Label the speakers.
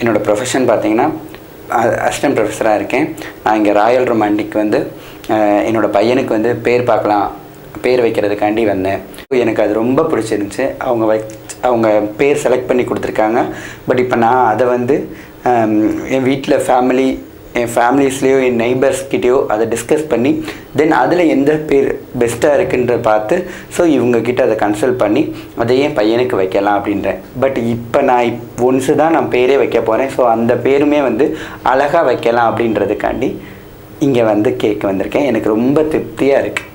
Speaker 1: என்னோடய ப்ரொஃபஷன் பார்த்தீங்கன்னா அசிஸ்டன்ட் ப்ரொஃபஸராக இருக்கேன். நான் இங்கே ராயல் ரொமாண்டிக் வந்து என்னோடய என்னோட பையனுக்கு வந்து பேர் பார்க்கலாம் பேர் வைக்கிறதுக்காண்டி வந்தேன். எனக்கு அது ரொம்ப பிடிச்சிருந்துச்சு. அவங்க வை அவங்க பேர் செலக்ட் பண்ணி கொடுத்துருக்காங்க. பட் இப்போ நான் அதை வந்து என் வீட்டில் ஃபேமிலி என் ஃபேமிலிஸ்லேயோ என் நெய்பர்ஸ்கிட்டயோ அதை டிஸ்கஸ் பண்ணி தென் அதில் எந்த பேர் பெஸ்ட்டாக இருக்குன்ற பார்த்து ஸோ இவங்கக்கிட்ட அதை கன்சல்ட் பண்ணி அதை என் பையனுக்கு வைக்கலாம் அப்படின்றேன். பட் இப்போ நான் இப் ஒன்ஸு தான் நான் பேரே வைக்க போகிறேன் ஸோ அந்த பேருமே வந்து அழகாக வைக்கலாம் அப்படின்றதுக்காண்டி இங்கே வந்து கேட்க வந்திருக்கேன். எனக்கு ரொம்ப திருப்தியாக இருக்குது